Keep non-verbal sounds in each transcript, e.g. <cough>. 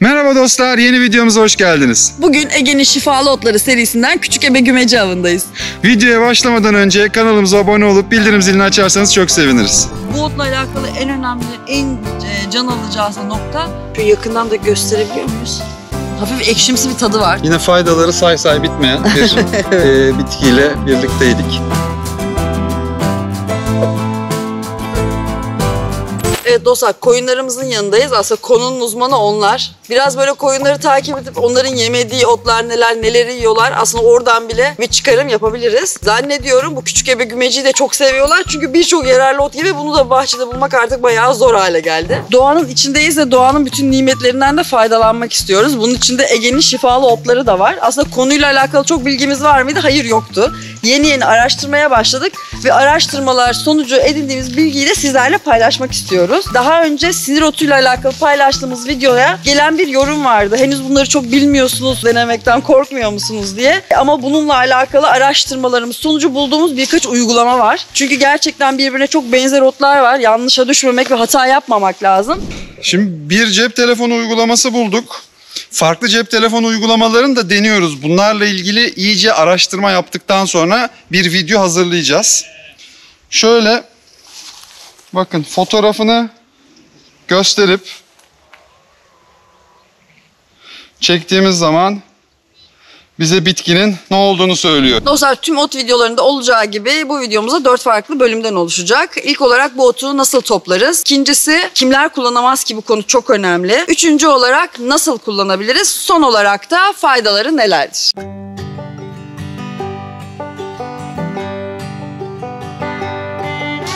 Merhaba dostlar, yeni videomuza hoş geldiniz. Bugün Ege'nin Şifalı Otları serisinden Küçük Ebe Gümeci avındayız. Videoya başlamadan önce kanalımıza abone olup bildirim zilini açarsanız çok seviniriz. Bu otla alakalı en önemli, en e, can alıcı aslında nokta şu yakından da gösterebiliyor muyuz? Hafif ekşimsi bir tadı var. Yine faydaları say say bitmeyen bir <laughs> e, bitkiyle birlikteydik. Evet dostlar koyunlarımızın yanındayız. Aslında konunun uzmanı onlar. Biraz böyle koyunları takip edip onların yemediği otlar neler neleri yiyorlar. Aslında oradan bile bir çıkarım yapabiliriz. Zannediyorum bu küçük ebe gümeciyi de çok seviyorlar. Çünkü birçok yararlı ot gibi bunu da bahçede bulmak artık bayağı zor hale geldi. Doğanın içindeyiz ve doğanın bütün nimetlerinden de faydalanmak istiyoruz. Bunun içinde Ege'nin şifalı otları da var. Aslında konuyla alakalı çok bilgimiz var mıydı? Hayır yoktu. Yeni yeni araştırmaya başladık ve araştırmalar sonucu edindiğimiz bilgiyi de sizlerle paylaşmak istiyoruz. Daha önce sinir otuyla alakalı paylaştığımız videoya gelen bir yorum vardı. Henüz bunları çok bilmiyorsunuz, denemekten korkmuyor musunuz diye. Ama bununla alakalı araştırmalarımız sonucu bulduğumuz birkaç uygulama var. Çünkü gerçekten birbirine çok benzer otlar var. Yanlışa düşmemek ve hata yapmamak lazım. Şimdi bir cep telefonu uygulaması bulduk. Farklı cep telefonu uygulamalarını da deniyoruz. Bunlarla ilgili iyice araştırma yaptıktan sonra bir video hazırlayacağız. Şöyle bakın fotoğrafını gösterip çektiğimiz zaman bize bitkinin ne olduğunu söylüyor. Dostlar tüm ot videolarında olacağı gibi bu videomuzda dört farklı bölümden oluşacak. İlk olarak bu otu nasıl toplarız? İkincisi kimler kullanamaz ki bu konu çok önemli. Üçüncü olarak nasıl kullanabiliriz? Son olarak da faydaları nelerdir?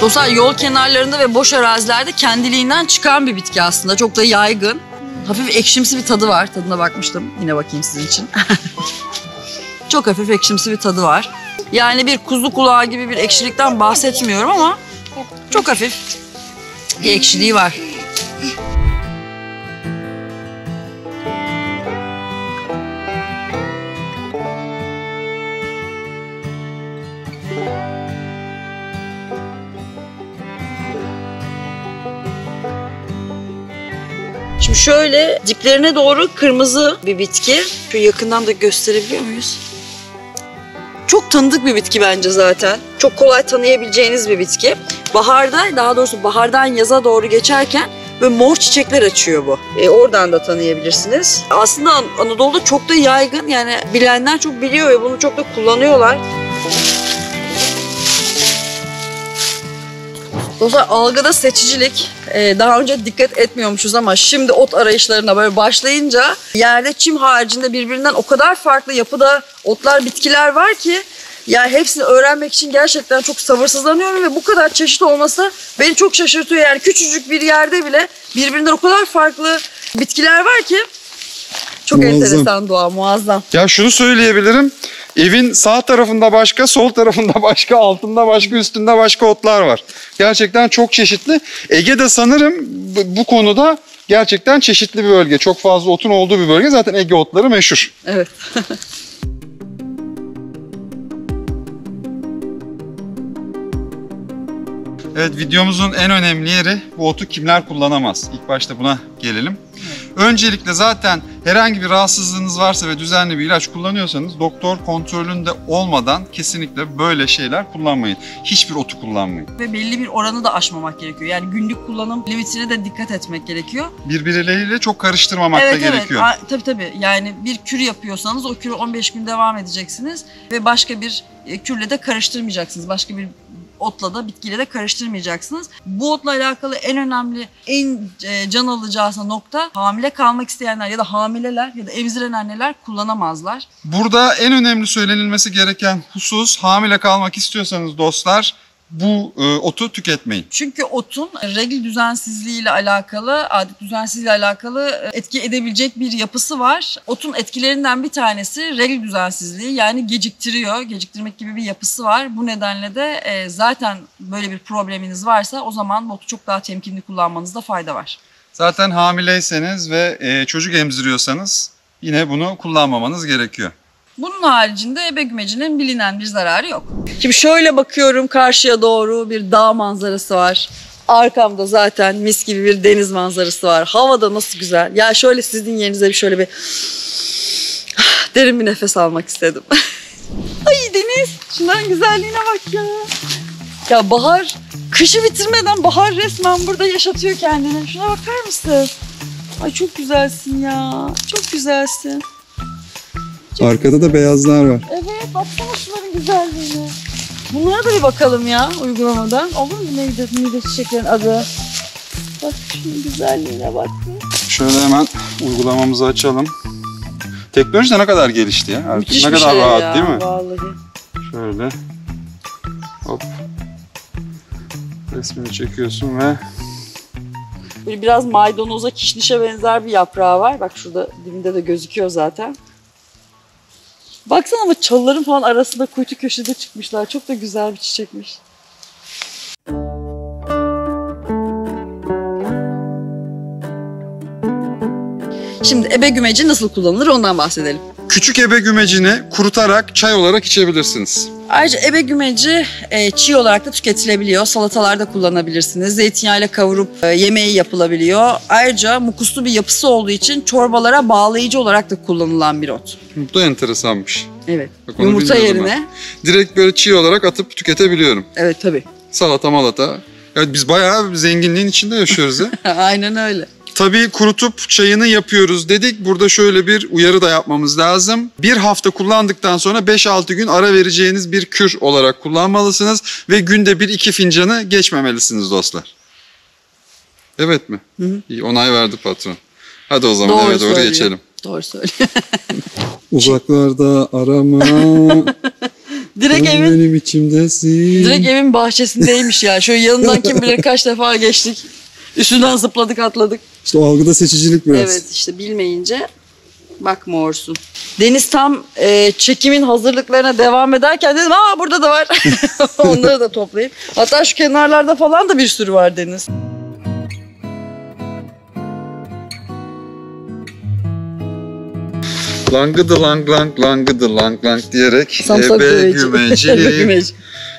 Dostlar yol kenarlarında ve boş arazilerde kendiliğinden çıkan bir bitki aslında. Çok da yaygın. Hafif ekşimsi bir tadı var. Tadına bakmıştım. Yine bakayım sizin için. <laughs> Çok hafif ekşimsi bir tadı var. Yani bir kuzu kulağı gibi bir ekşilikten bahsetmiyorum ama çok hafif bir ekşiliği var. Şöyle diplerine doğru kırmızı bir bitki. Şu yakından da gösterebiliyor muyuz? Çok tanıdık bir bitki bence zaten. Çok kolay tanıyabileceğiniz bir bitki. Baharda, daha doğrusu bahardan yaza doğru geçerken böyle mor çiçekler açıyor bu. E, oradan da tanıyabilirsiniz. Aslında An- Anadolu'da çok da yaygın. Yani bilenler çok biliyor ve bunu çok da kullanıyorlar. Dostlar algıda seçicilik. Ee, daha önce dikkat etmiyormuşuz ama şimdi ot arayışlarına böyle başlayınca yerde çim haricinde birbirinden o kadar farklı yapıda otlar, bitkiler var ki yani hepsini öğrenmek için gerçekten çok sabırsızlanıyorum ve bu kadar çeşit olması beni çok şaşırtıyor. Yani küçücük bir yerde bile birbirinden o kadar farklı bitkiler var ki çok Muazzam. enteresan doğa, muazzam. Ya şunu söyleyebilirim. Evin sağ tarafında başka, sol tarafında <laughs> başka, altında başka, üstünde başka otlar var. Gerçekten çok çeşitli. Ege'de sanırım bu- bu konuda gerçekten çeşitli bir bölge. Çok fazla otun olduğu bir bölge. Zaten Ege otları meşhur. Evet. <laughs> Evet videomuzun en önemli yeri bu otu kimler kullanamaz. İlk başta buna gelelim. Öncelikle zaten herhangi bir rahatsızlığınız varsa ve düzenli bir ilaç kullanıyorsanız doktor kontrolünde olmadan kesinlikle böyle şeyler kullanmayın. Hiçbir otu kullanmayın. Ve belli bir oranı da aşmamak gerekiyor. Yani günlük kullanım limitine de dikkat etmek gerekiyor. Birbirleriyle çok karıştırmamak da gerekiyor. Evet. Tabii tabii. Yani bir kür yapıyorsanız o kürü 15 gün devam edeceksiniz ve başka bir e, kürle de karıştırmayacaksınız. Başka bir otla da bitkiyle de karıştırmayacaksınız. Bu otla alakalı en önemli, en e, can aslında nokta hamile kalmak isteyenler ya da hamileler ya da emziren anneler kullanamazlar. Burada en önemli söylenilmesi gereken husus hamile kalmak istiyorsanız dostlar bu e, otu tüketmeyin. Çünkü otun regl düzensizliği ile alakalı, adet düzensizliği ile alakalı e, etki edebilecek bir yapısı var. Otun etkilerinden bir tanesi regl düzensizliği yani geciktiriyor. Geciktirmek gibi bir yapısı var. Bu nedenle de e, zaten böyle bir probleminiz varsa o zaman bu otu çok daha temkinli kullanmanızda fayda var. Zaten hamileyseniz ve e, çocuk emziriyorsanız yine bunu kullanmamanız gerekiyor. Bunun haricinde ebe gümecinin bilinen bir zararı yok. Şimdi şöyle bakıyorum karşıya doğru bir dağ manzarası var. Arkamda zaten mis gibi bir deniz manzarası var. Havada nasıl güzel. Ya şöyle sizin yerinize bir şöyle bir <sighs> derin bir nefes almak istedim. <laughs> Ay Deniz şunların güzelliğine bak ya. Ya bahar kışı bitirmeden bahar resmen burada yaşatıyor kendini. Şuna bakar mısın? Ay çok güzelsin ya. Çok güzelsin. Arkada da beyazlar var. Evet baksana şunların güzelliğine. Bunlara da bir bakalım ya uygulamadan. Olur mu neydi, neydi çiçeklerin adı? Bak şunun güzelliğine bak. Şöyle hemen uygulamamızı açalım. Teknoloji de ne kadar gelişti ya. Artık Müthiş ne bir kadar şey rahat ya, değil mi? Vallahi. Şöyle. Hop. Resmini çekiyorsun ve Böyle biraz maydanoza kişnişe benzer bir yaprağı var. Bak şurada dibinde de gözüküyor zaten. Baksana ama çalıların falan arasında kuytu köşede çıkmışlar. Çok da güzel bir çiçekmiş. Şimdi ebe gümeci nasıl kullanılır ondan bahsedelim. küçük ebe gümecini kurutarak çay olarak içebilirsiniz. Ayrıca ebe gümeci e, çiğ olarak da tüketilebiliyor. Salatalarda kullanabilirsiniz. Zeytinyağıyla kavurup e, yemeği yapılabiliyor. Ayrıca mukuslu bir yapısı olduğu için çorbalara bağlayıcı olarak da kullanılan bir ot. Bu da enteresanmış. Evet. Bak onu Yumurta bilmiyordum yerine. Direkt böyle çiğ olarak atıp tüketebiliyorum. Evet tabii. Salata malata. Evet biz bayağı zenginliğin içinde yaşıyoruz ya. <laughs> Aynen öyle. Tabii kurutup çayını yapıyoruz dedik. Burada şöyle bir uyarı da yapmamız lazım. Bir hafta kullandıktan sonra 5-6 gün ara vereceğiniz bir kür olarak kullanmalısınız. Ve günde bir iki fincanı geçmemelisiniz dostlar. Evet mi? Hı hı. İyi onay verdi patron. Hadi o zaman Doğru eve doğru söylüyor. geçelim. Doğru söylüyor. <laughs> Uzaklarda arama. <laughs> direkt evin benim içimdesin. direkt evin bahçesindeymiş ya. Şöyle yanından kim bilir kaç defa geçtik. Üstünden zıpladık atladık. İşte o algıda seçicilik biraz. Evet işte bilmeyince bakmıyorsun. Deniz tam e, çekimin hazırlıklarına devam ederken dedim aa burada da var. <laughs> Onları da toplayayım. Hatta şu kenarlarda falan da bir sürü var Deniz. Langıdı lang lang langıdı lang lang diyerek Samsak ebe güveci.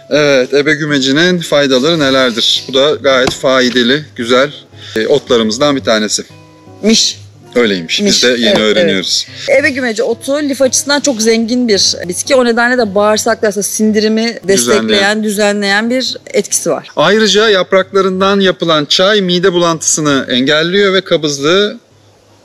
Evet, ebe gümecinin faydaları nelerdir? Bu da gayet faydalı, güzel e, otlarımızdan bir tanesi. Miş. Öyleymiş. Miş, Biz de yeni evet, öğreniyoruz. Ebe gümeci otu lif açısından çok zengin bir bitki. O nedenle de bağırsaklar aslında sindirimi destekleyen, düzenleyen bir etkisi var. Ayrıca yapraklarından yapılan çay mide bulantısını engelliyor ve kabızlığı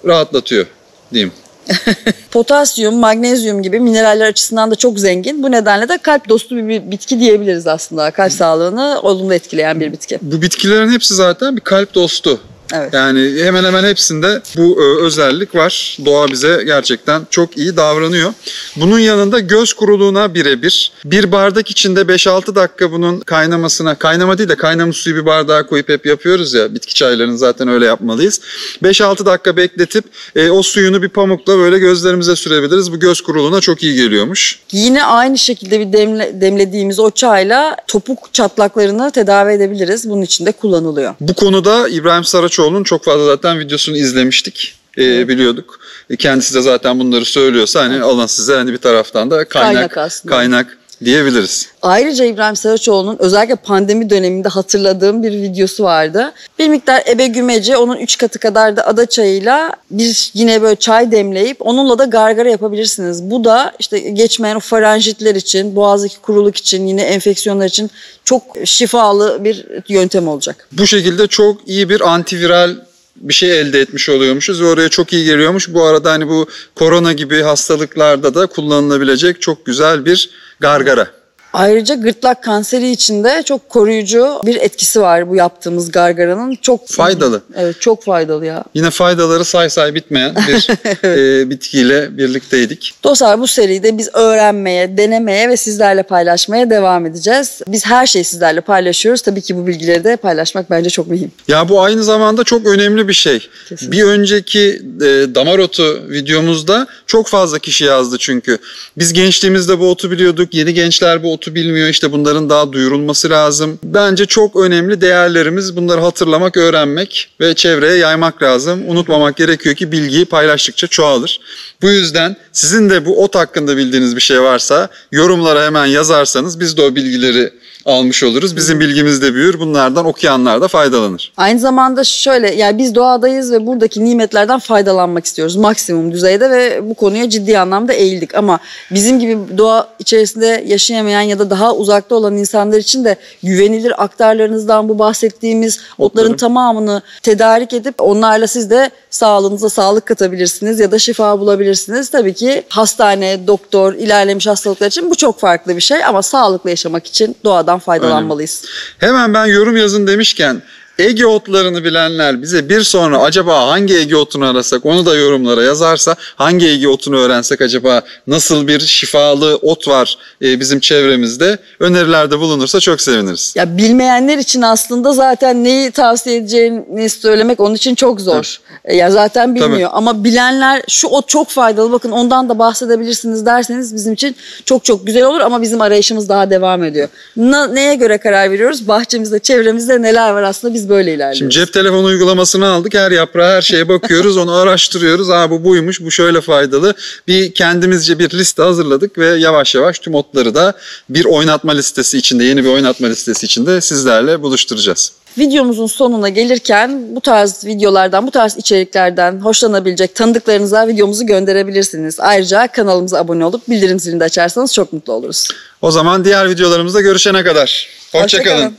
rahatlatıyor diyeyim. <laughs> Potasyum, magnezyum gibi mineraller açısından da çok zengin. Bu nedenle de kalp dostu bir bitki diyebiliriz aslında. Kalp sağlığını olumlu etkileyen bir bitki. Bu bitkilerin hepsi zaten bir kalp dostu. Evet. Yani hemen hemen hepsinde bu e, özellik var. Doğa bize gerçekten çok iyi davranıyor. Bunun yanında göz kuruluğuna birebir. Bir bardak içinde 5-6 dakika bunun kaynamasına, kaynama değil de kaynamış suyu bir bardağa koyup hep yapıyoruz ya. Bitki çaylarını zaten öyle yapmalıyız. 5-6 dakika bekletip e, o suyunu bir pamukla böyle gözlerimize sürebiliriz. Bu göz kuruluğuna çok iyi geliyormuş. Yine aynı şekilde bir demle, demlediğimiz o çayla topuk çatlaklarını tedavi edebiliriz. Bunun için de kullanılıyor. Bu konuda İbrahim Saraçoğlu'nun çok fazla zaten videosunu izlemiştik. E, biliyorduk. E, kendisi de zaten bunları söylüyorsa hani alın size hani bir taraftan da kaynak Kaynak aslında. kaynak diyebiliriz. Ayrıca İbrahim Saraçoğlu'nun özellikle pandemi döneminde hatırladığım bir videosu vardı. Bir miktar ebe gümeci onun 3 katı kadar da ada çayıyla bir yine böyle çay demleyip onunla da gargara yapabilirsiniz. Bu da işte geçmeyen o faranjitler için, boğazdaki kuruluk için, yine enfeksiyonlar için çok şifalı bir yöntem olacak. Bu şekilde çok iyi bir antiviral bir şey elde etmiş oluyormuşuz ve oraya çok iyi geliyormuş. Bu arada hani bu korona gibi hastalıklarda da kullanılabilecek çok güzel bir gargara. Ayrıca gırtlak kanseri için de çok koruyucu bir etkisi var bu yaptığımız gargaranın. Çok Faydalı. Evet çok faydalı ya. Yine faydaları say say bitmeyen <laughs> bir e, bitkiyle birlikteydik. Dostlar bu seride biz öğrenmeye, denemeye ve sizlerle paylaşmaya devam edeceğiz. Biz her şeyi sizlerle paylaşıyoruz. Tabii ki bu bilgileri de paylaşmak bence çok mühim. Ya bu aynı zamanda çok önemli bir şey. Kesinlikle. Bir önceki e, damar otu videomuzda çok fazla kişi yazdı çünkü. Biz gençliğimizde bu otu biliyorduk. Yeni gençler bu otu bilmiyor. İşte bunların daha duyurulması lazım. Bence çok önemli değerlerimiz. Bunları hatırlamak, öğrenmek ve çevreye yaymak lazım. Unutmamak gerekiyor ki bilgiyi paylaştıkça çoğalır. Bu yüzden sizin de bu ot hakkında bildiğiniz bir şey varsa yorumlara hemen yazarsanız biz de o bilgileri almış oluruz. Bizim bilgimiz de büyür. Bunlardan okuyanlar da faydalanır. Aynı zamanda şöyle yani biz doğadayız ve buradaki nimetlerden faydalanmak istiyoruz maksimum düzeyde ve bu konuya ciddi anlamda eğildik. Ama bizim gibi doğa içerisinde yaşayamayan ya da daha uzakta olan insanlar için de güvenilir aktarlarınızdan bu bahsettiğimiz otların Otların. tamamını tedarik edip onlarla siz de sağlığınıza sağlık katabilirsiniz ya da şifa bulabilirsiniz. Tabii ki hastane, doktor, ilerlemiş hastalıklar için bu çok farklı bir şey ama sağlıklı yaşamak için doğadan faydalanmalıyız. Hemen ben yorum yazın demişken Ege otlarını bilenler bize bir sonra acaba hangi Ege otunu arasak onu da yorumlara yazarsa hangi Ege otunu öğrensek acaba nasıl bir şifalı ot var e, bizim çevremizde önerilerde bulunursa çok seviniriz. Ya bilmeyenler için aslında zaten neyi tavsiye edeceğini söylemek onun için çok zor. E, Ya zaten bilmiyor ama bilenler şu ot çok faydalı bakın ondan da bahsedebilirsiniz derseniz bizim için çok çok güzel olur ama bizim arayışımız daha devam ediyor. Na- neye göre karar veriyoruz? Bahçemizde, çevremizde neler var aslında biz böyle ilerliyoruz. Şimdi cep telefonu uygulamasını aldık. Her yaprağa her şeye bakıyoruz. Onu araştırıyoruz. Aa bu buymuş, bu şöyle faydalı. Bir kendimizce bir liste hazırladık ve yavaş yavaş tüm otları da bir oynatma listesi içinde, yeni bir oynatma listesi içinde sizlerle buluşturacağız. Videomuzun sonuna gelirken bu tarz videolardan, bu tarz içeriklerden hoşlanabilecek tanıdıklarınıza videomuzu gönderebilirsiniz. Ayrıca kanalımıza abone olup bildirim zilini de açarsanız çok mutlu oluruz. O zaman diğer videolarımızda görüşene kadar. Hoşçakalın. Hoşça kalın.